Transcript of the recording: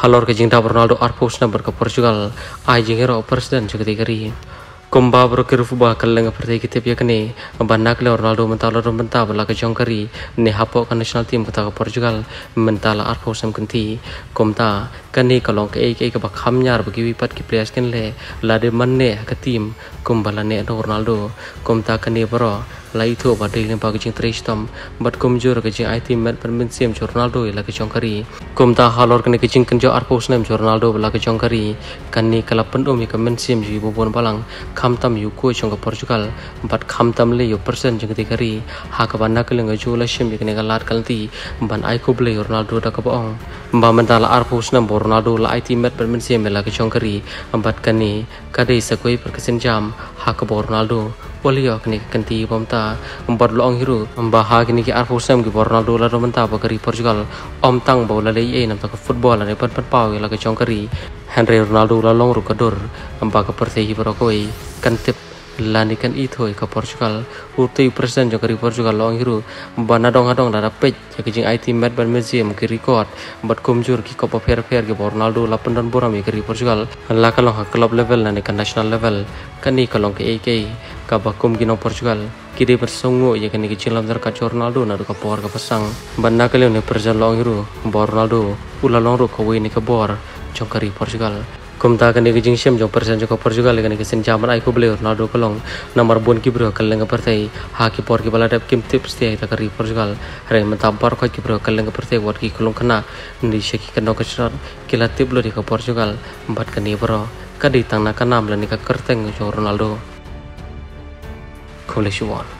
halor ke jingda Ronaldo arpos number ke Portugal. Ai jingero presiden jagati kari kumba bro kiru fuba kaleng pertai kita pia kene banak le Ronaldo mentala ro menta bala ke jongkari ne hapo ka national team kata ke Portugal mentala arpo sam kunti komta kane kalong ke ek ek ba khamnyar bagi wipat ki players le lade manne ka team kumbala ne Ronaldo. Komta kane bro lai thu ba dei lempa gijing tristom bat kum jur gijing ai team met per min sim Ronaldo la ke jongkari kum ta halor kene gijing kenjo arpos nem Ronaldo la ke jongkari kanni kala pendom mi kamen sim ji bobon balang kham tam yu ko chong Portugal bat kham tam le yu persen jeng ti kari ha ka ban nak le ju la sim kene ga lat kalti ban ai ko ble Ronaldo da ka bong ba man ta la arpos nem Ronaldo la ai team met per min la ke jongkari bat kanni kadai sakoi per kesen jam ha ka Ronaldo Walio kini kanti bomta empat loong hiru membaha kini ki arfu sam ki Ronaldo la romenta bakari Portugal. Om tang bau la lei nam tak football la pat pat pau la ke Henry Ronaldo la long ru kadur amba ka perse hi barokoi kantip lani kan ithoi ka Portugal utei presiden jokari Portugal long hiru. Bana dong hadong da pej ya IT met ban museum ki record bat kumjur ki kopa fair fair ki Ronaldo la pendan borami kari Portugal. La kalong ha club level lani kan national level. Kani kalong ke AK kabakum gino Portugal. Kiri bersongo ya kini kecil lam terkat Ronaldo na ka por ka pasang banda kali ne perjan long hiru Ronaldo. Ula long ru ka ni ka bor Portugal kum ta kani kijing siam jong persen jong Portugal kani kesen jaman ai ko beli Ronaldo kalong nomor bon ki bro kaleng pertai ha ki por ki dap kim tips ti ta kari Portugal re mentabar ko ki bro kaleng pertai wat ki kulung kena ndi sheki kano ka shot kila tip lo di ka Portugal empat bro kadi tang na kanam la ni ka kerteng Ronaldo Coalition 1.